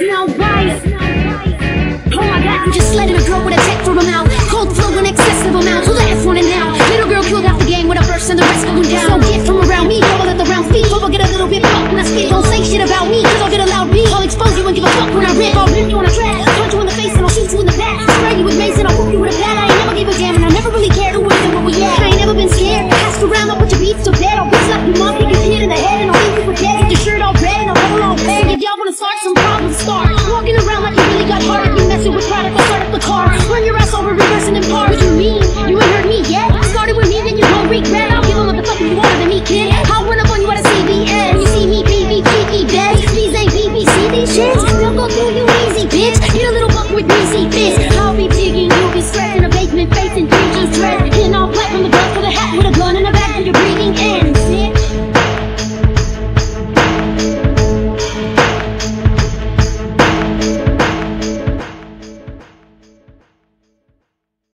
no right. Oh my god, I'm just letting a girl with a tech for mouth. Cold flow, inaccessible now. Who the F running now? Little girl killed off the game with a burst and the rest. just ready,